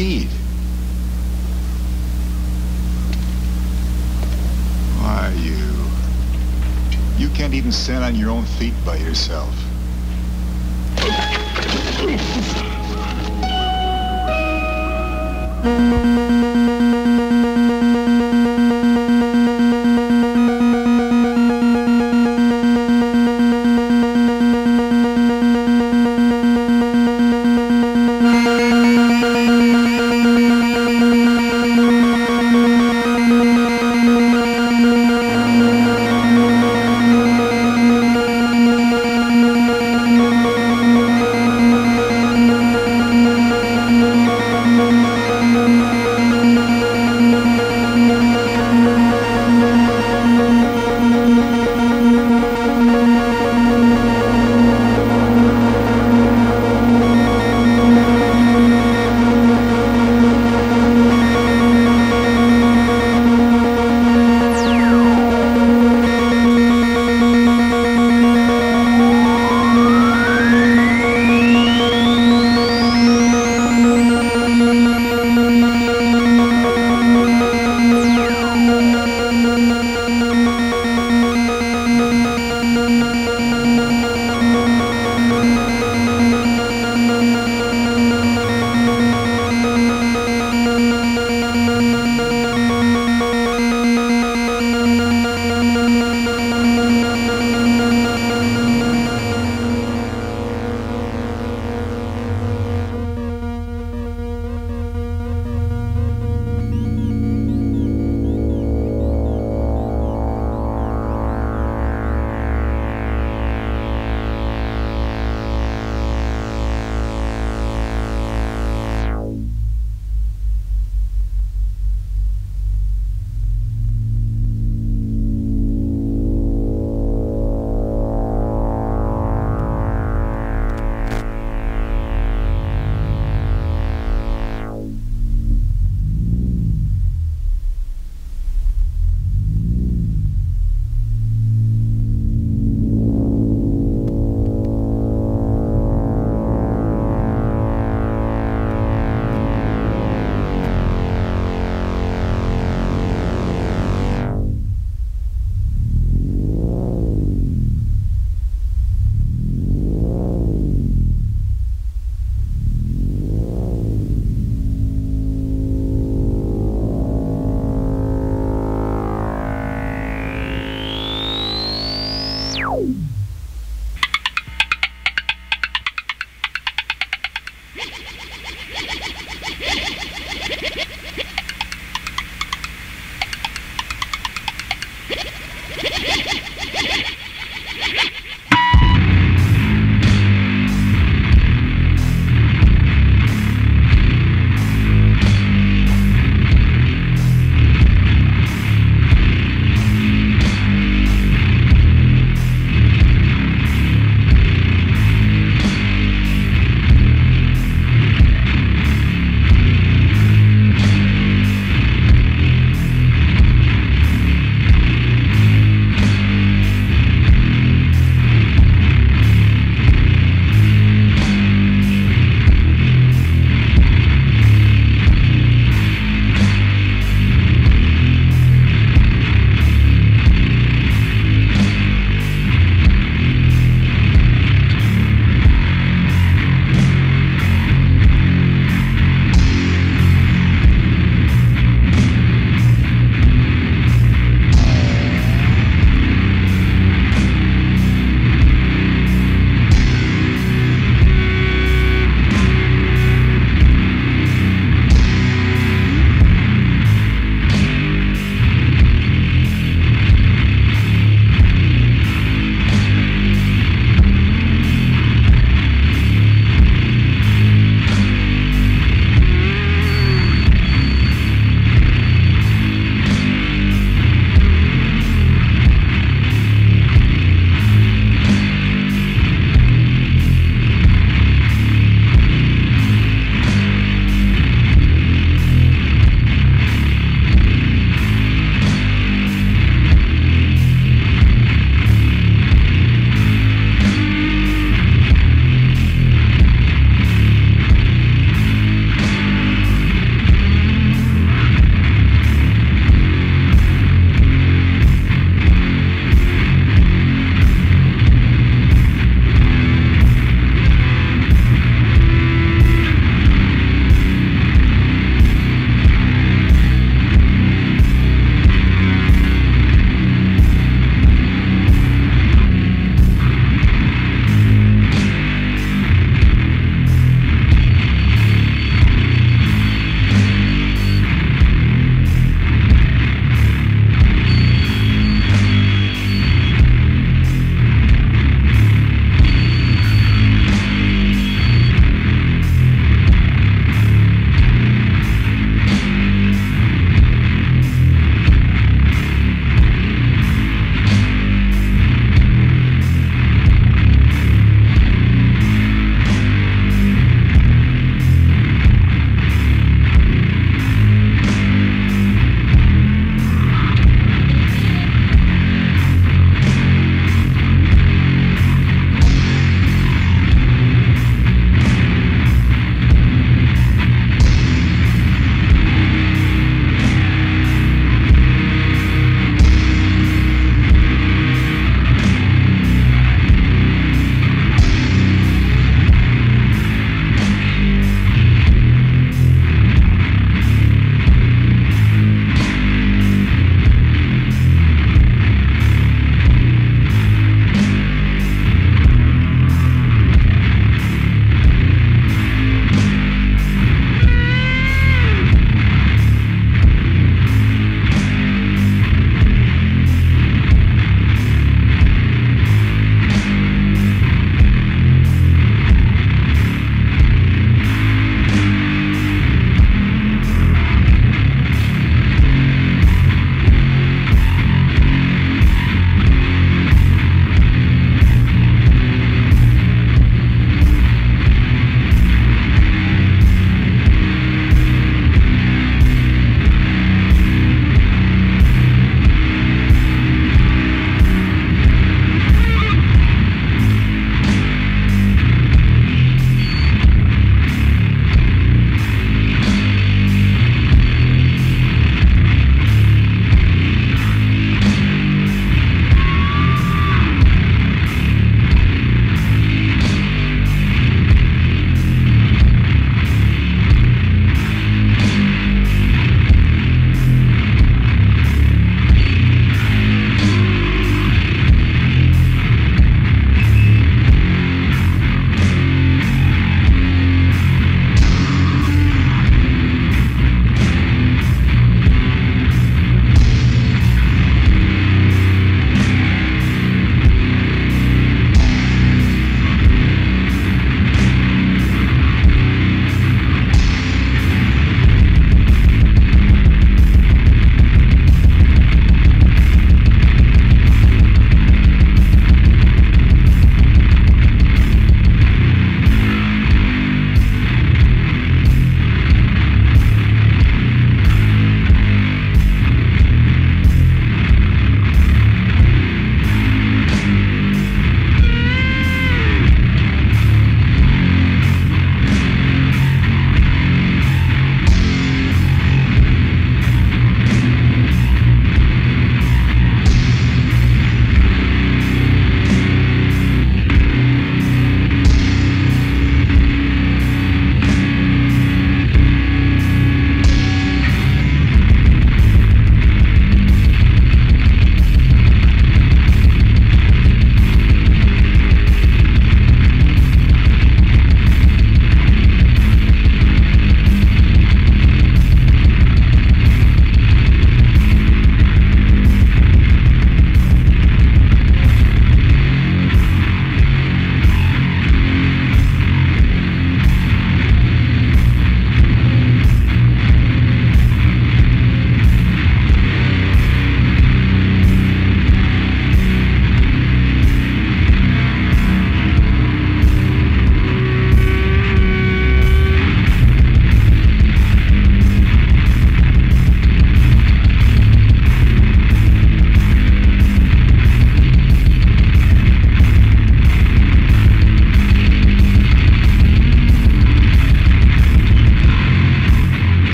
indeed. Why, you... You can't even stand on your own feet by yourself.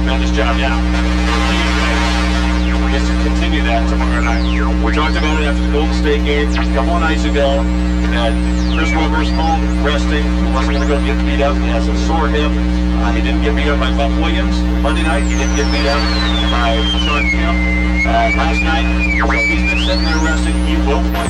A tremendous job. Yeah. We get to continue that tomorrow night. We talked about it after the Golden State game a couple of nights ago. That Chris Webber's home resting. He wasn't going to go get beat up. He has a sore hip. Uh, he didn't get beat up by Buck Williams Monday night. He didn't get beat up by Shawn Kemp uh, last night. He's been sitting there resting. He will play.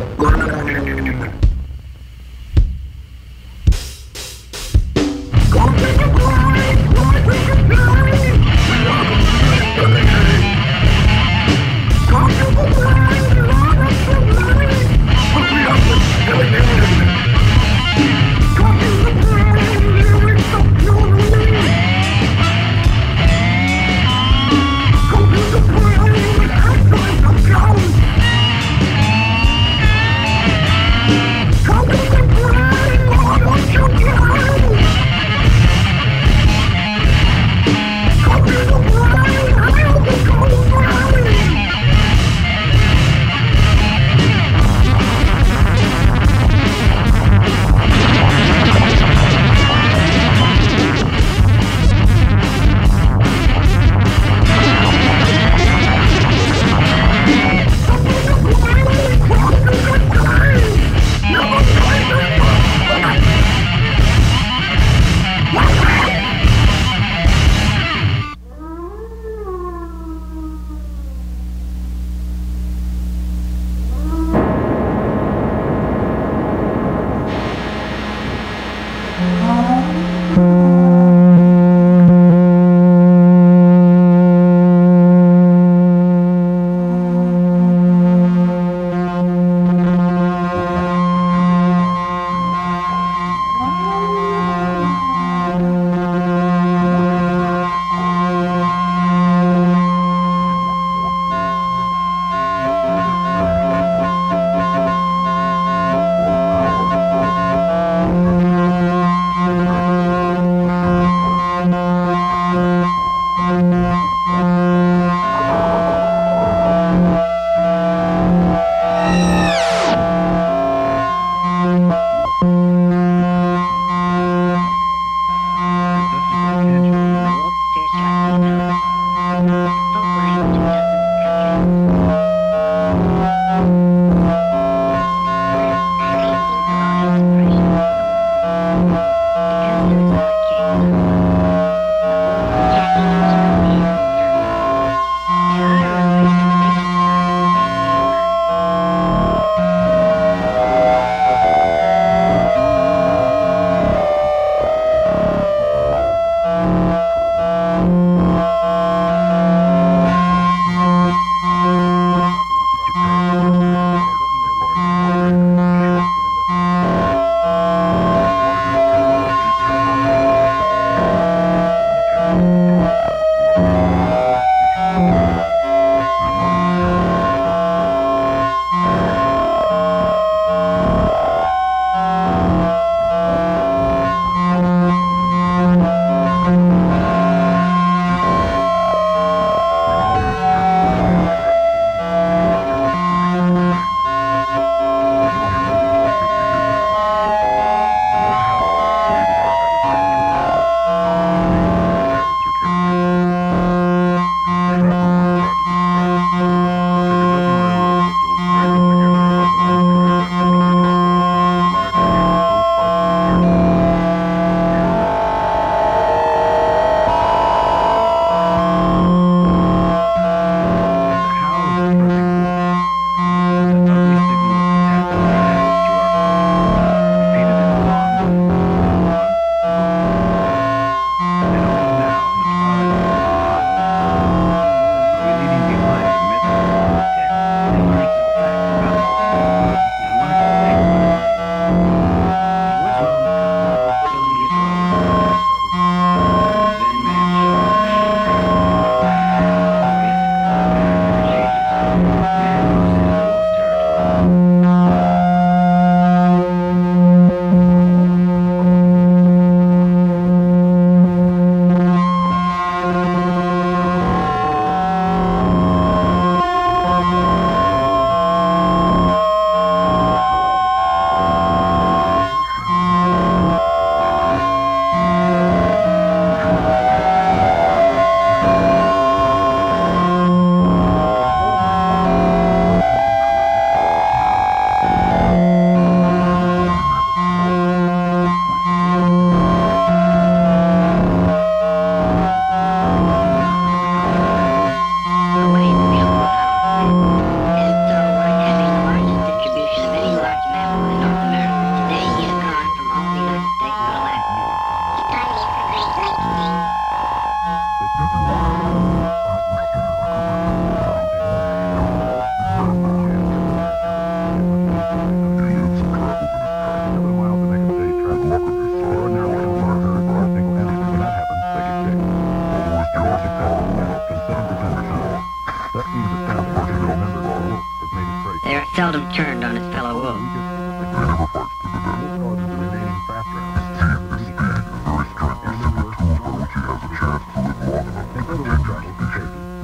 Thank you.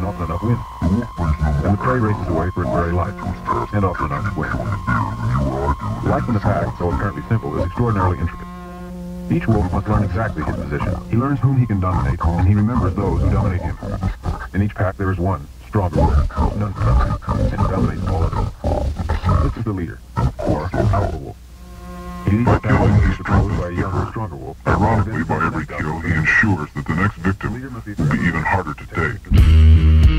Not enough wind. And the prey races away for its very life, and often wind. Life in the pack, though apparently simple, is extraordinarily intricate. Each wolf must learn exactly his position. He learns whom he can dominate, and he remembers those who dominate him. In each pack there is one, stronger wolf, none stronger, and dominates all others. This is the leader, or alpha wolf. These killings is caused by younger. Ironically, by every kill, he ensures that the next victim will be even harder to take.